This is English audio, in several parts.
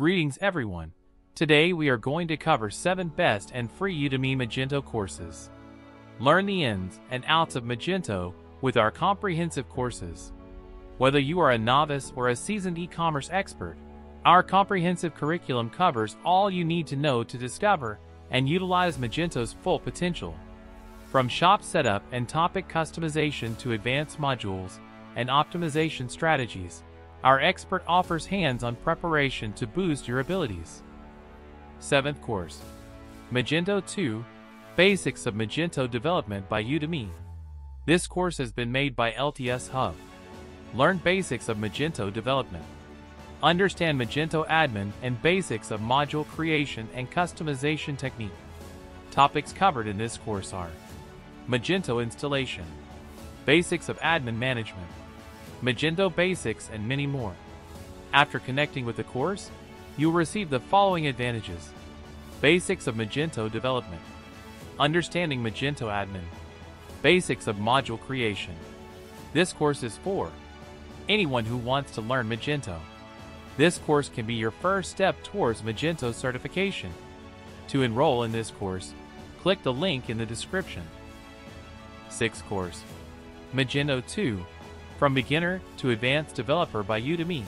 Greetings everyone. Today we are going to cover 7 best and free Udemy Magento courses. Learn the ins and outs of Magento with our comprehensive courses. Whether you are a novice or a seasoned e-commerce expert, our comprehensive curriculum covers all you need to know to discover and utilize Magento's full potential. From shop setup and topic customization to advanced modules and optimization strategies, our expert offers hands-on preparation to boost your abilities. 7th course Magento 2 Basics of Magento Development by Udemy. This course has been made by LTS Hub. Learn basics of Magento development. Understand Magento admin and basics of module creation and customization technique. Topics covered in this course are Magento installation, basics of admin management, Magento basics, and many more. After connecting with the course, you will receive the following advantages. Basics of Magento development, understanding Magento admin, basics of module creation. This course is for anyone who wants to learn Magento. This course can be your first step towards Magento certification. To enroll in this course, click the link in the description. 6th course Magento 2 From Beginner to Advanced Developer by Udemy.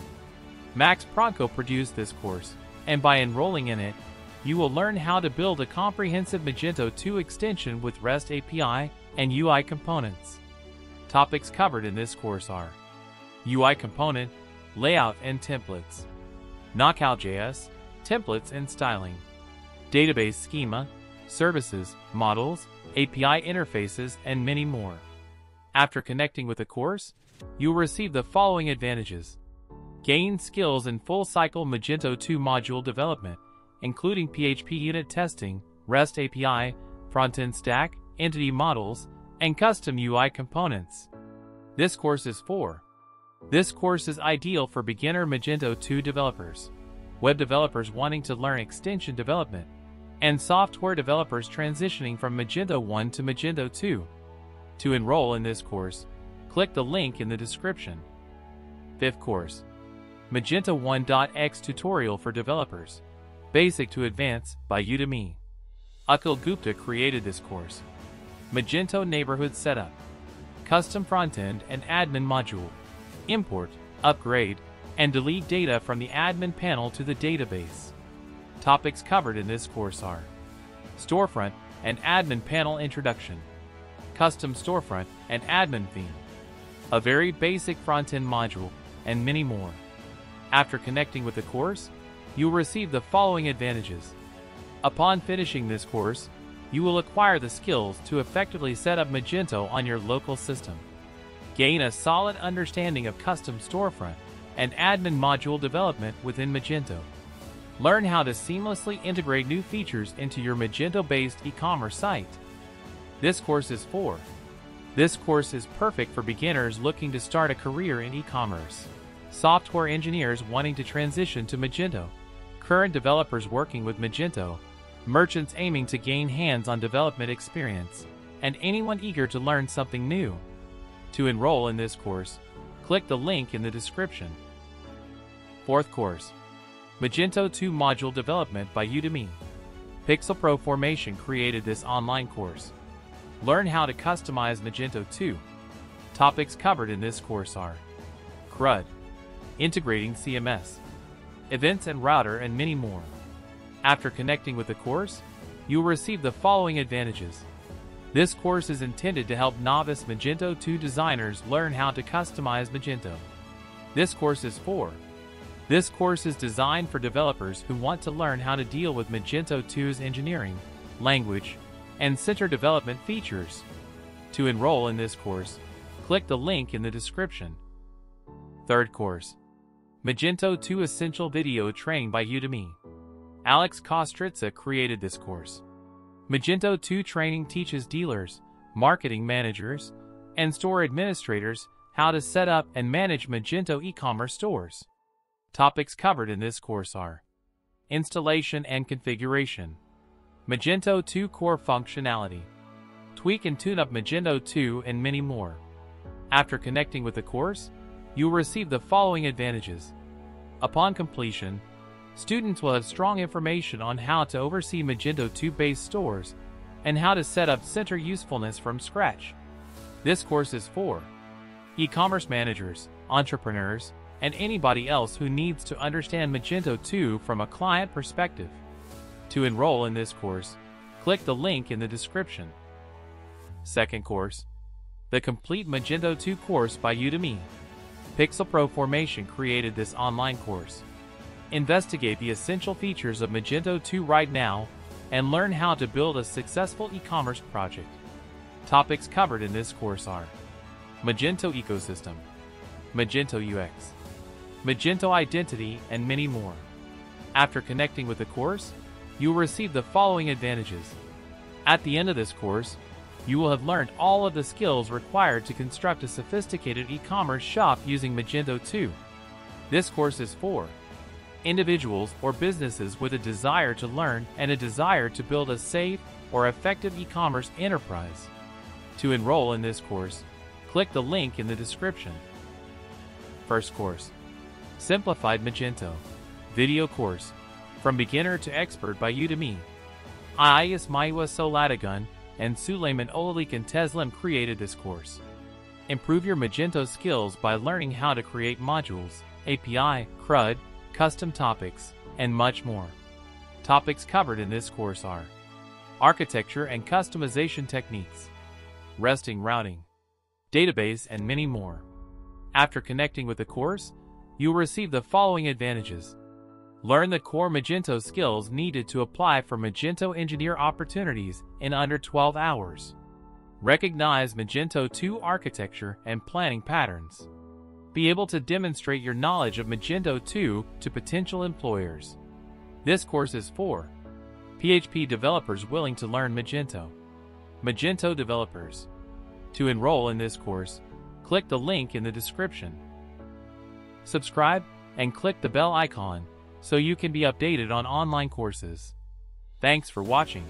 Max Pronko produced this course, and by enrolling in it, you will learn how to build a comprehensive Magento 2 extension with REST API and UI components. Topics covered in this course are UI component, layout and templates, Knockout.js, templates and styling, database schema, services, models, API interfaces, and many more. After connecting with the course, you will receive the following advantages. Gain skills in full-cycle Magento 2 module development, including PHP unit testing, REST API, front-end stack, entity models, and custom UI components. This course is for This course is ideal for beginner Magento 2 developers, web developers wanting to learn extension development, and software developers transitioning from Magento 1 to Magento 2. To enroll in this course, click the link in the description. Fifth course, Magento 1.x Tutorial for Developers, Basic to Advanced by Udemy. Akil Gupta created this course. Magento Neighborhood Setup, Custom Frontend and Admin Module, Import, Upgrade, and delete data from the admin panel to the database. Topics covered in this course are Storefront and Admin Panel Introduction, Custom Storefront and Admin Theme, a very basic front-end module, and many more. After connecting with the course, you will receive the following advantages. Upon finishing this course, you will acquire the skills to effectively set up Magento on your local system. Gain a solid understanding of custom storefront and admin module development within Magento. Learn how to seamlessly integrate new features into your Magento-based e-commerce site. This course is for This course is perfect for beginners looking to start a career in e-commerce, software engineers wanting to transition to Magento, current developers working with Magento, merchants aiming to gain hands-on development experience, and anyone eager to learn something new. To enroll in this course, click the link in the description. Fourth course, Magento 2 Module Development by Udemy. Pixel Pro Formation created this online course. Learn how to customize Magento 2. Topics covered in this course are CRUD, Integrating CMS, Events and Router, and many more. After connecting with the course, you will receive the following advantages. This course is intended to help novice Magento 2 designers learn how to customize Magento. This course is for this course is designed for developers who want to learn how to deal with Magento 2's engineering, language, and center development features. To enroll in this course, click the link in the description. Third course, Magento 2 Essential Video Training by Udemy. Alex Kostritza created this course. Magento 2 training teaches dealers, marketing managers, and store administrators how to set up and manage Magento e-commerce stores. Topics covered in this course are Installation and Configuration Magento 2 Core Functionality Tweak and tune up Magento 2 and many more. After connecting with the course, you will receive the following advantages. Upon completion, students will have strong information on how to oversee Magento 2-based stores and how to set up center usefulness from scratch. This course is for e-commerce managers, entrepreneurs, and anybody else who needs to understand Magento 2 from a client perspective. To enroll in this course, click the link in the description. Second course, the complete Magento 2 course by Udemy. Pixel Pro Formation created this online course. Investigate the essential features of Magento 2 right now and learn how to build a successful e-commerce project. Topics covered in this course are Magento Ecosystem, Magento UX, Magento Identity, and many more. After connecting with the course, you will receive the following advantages. At the end of this course, you will have learned all of the skills required to construct a sophisticated e-commerce shop using Magento 2. This course is for individuals or businesses with a desire to learn and a desire to build a safe or effective e-commerce enterprise. To enroll in this course, click the link in the description. First course, Simplified Magento, video course, from beginner to expert by Udemy. I, Ismaiwa Soladagun, and Suleiman Olalik Teslim created this course. Improve your Magento skills by learning how to create modules, API, CRUD, custom topics, and much more. Topics covered in this course are architecture and customization techniques, resting routing, database, and many more. After connecting with the course, you will receive the following advantages. Learn the core Magento skills needed to apply for Magento engineer opportunities in under 12 hours. Recognize Magento 2 architecture and planning patterns. Be able to demonstrate your knowledge of Magento 2 to potential employers. This course is for PHP developers willing to learn Magento. Magento developers. To enroll in this course, click the link in the description. Subscribe and click the bell icon so you can be updated on online courses. Thanks for watching.